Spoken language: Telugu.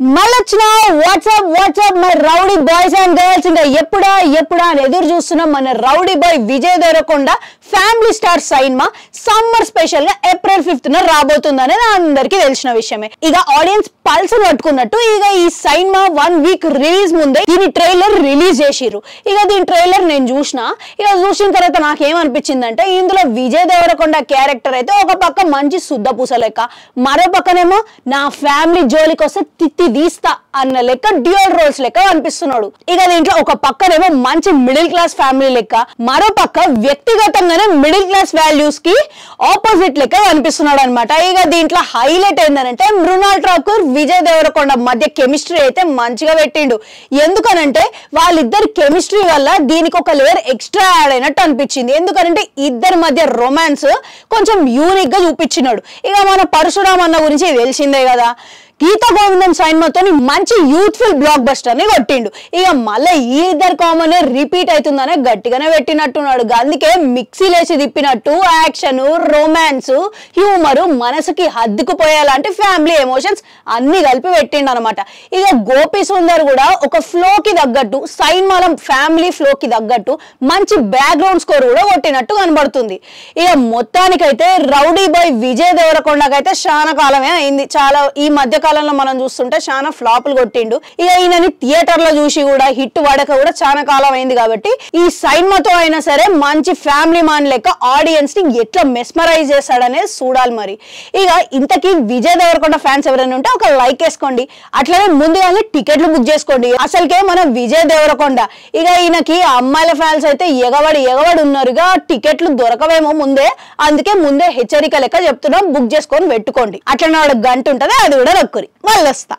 మళ్ళొచ్చిన what's up what's up my rowdy boys and girls ఇంకా ఎప్పుడా ఎప్పుడా అని ఎదురు చూస్తున్నాం మన rowdy boy Vijay Deverakonda family star cinema summer స్పెషల్గా ఏప్రిల్ ఫిఫ్త్ న రాబోతుంది అనేది అందరికీ తెలిసిన విషయమే. ఇక ఆడియన్స్ పల్స్ పట్టుకున్నట్టు ఇక ఈ సైన్మా వన్ వీక్ రిలీజ్ ముందే దీని ట్రైలర్ రిలీజ్ చేసిర్రు. ఇక దీని ట్రైలర్ నేను చూసిన ఇక చూసిన తర్వాత నాకేమనిపించిందంటే ఇందులో విజయ్ దేవరకొండ క్యారెక్టర్ అయితే ఒక పక్క మంచి శుద్ధ పూస లెక్క. మరో పక్కనేమో నా ఫ్యామిలీ జోలికి వస్తే తిత్తి తీస్తా అన్న లెక్క డ్యూయల్ రోల్స్ లెక్క అనిపిస్తున్నాడు ఇక దీంట్లో ఒక పక్కనేమో మంచి మిడిల్ క్లాస్ ఫ్యామిలీ లెక్క మరో పక్క వ్యక్తిగతంగానే మిడిల్ క్లాస్ వాల్యూస్కి ఆపోజిట్ లెక్క అనిపిస్తున్నాడు అనమాట ఇక దీంట్లో హైలైట్ ఏంటంటే మృణాల్ ఠాకూర్ విజయ్ దేవరకొండ మధ్య కెమిస్ట్రీ అయితే మంచిగా పెట్టిండు. ఎందుకనంటే వాళ్ళిద్దరి కెమిస్ట్రీ వల్ల దీనికి ఒక లేయర్ ఎక్స్ట్రా యాడ్ అయినట్టు అనిపించింది. ఎందుకంటే ఇద్దరి మధ్య రొమాన్స్ కొంచెం యూనిక్గా చూపించినాడు. ఇక మన పరశురామ్ అన్న గురించి తెలిసిందే కదా. గీత గోవిందం సైన్మతో మంచి యూత్ఫుల్ బ్లాక్ బస్టర్ని కొట్టిండు. ఇక మళ్ళీ ఈ ఇద్దరు కామన్ రిపీట్ అవుతుందనే గట్టిగానే పెట్టినట్టున్నాడు. అందుకే మిక్సీ లేచి తిప్పినట్టు యాక్షన్ రొమాన్స్ హ్యూమర్ మనసుకి హద్దుకుపోయేలాంటి ఫ్యామిలీ ఎమోషన్స్ అన్ని కలిపి పెట్టిండు అనమాట ఇక గోపి సుందర్ కూడా ఒక ఫ్లో కి తగ్గట్టు సైన్మలం ఫ్యామిలీ ఫ్లో కి తగ్గట్టు మంచి బ్యాక్గ్రౌండ్ స్కోర్ కూడా కొట్టినట్టు కనబడుతుంది. ఇక మొత్తానికైతే రౌడీ బాయ్ విజయ్ దేవరకొండకైతే చాలా కాలమే అయింది. చాలా ఈ మధ్య కాలంలో మనం చూస్తుంటే చాలా ఫ్లాపులు కొట్టిండు. ఇక ఈయనని థియేటర్లో చూసి కూడా హిట్ పడక కూడా చాలా కాలం అయింది కాబట్టి ఈ సైన్మతో అయినా సరే మంచి ఫ్యామిలీ మాన్ లెక్క ఆడియన్స్ని ఎట్లా మెస్మరైజ్ చేస్తాడనేది చూడాలి మరి. ఇక ఇంతకీ విజయ్ దేవరకొండ ఫ్యాన్స్ ఎవరైనా ఉంటే ఒక లైక్ వేసుకోండి. అట్లనే ముందుగానే టికెట్లు బుక్ చేసుకోండి. అసలుకే మన విజయ్ దేవరకొండ. ఇక ఈయనకి అమ్మాయిల ఫ్యాన్స్ అయితే ఎగబడి ఎగబడి ఉన్నారు. ఇక టికెట్లు దొరకవేమో ముందే. అందుకే ముందే హెచ్చరిక లెక్క చెప్తున్నాం. బుక్ చేసుకొని పెట్టుకోండి. అట్లనే వాడు గంట ఉంటుంది అది కూడా రక్కు. మళ్ళీ వస్తా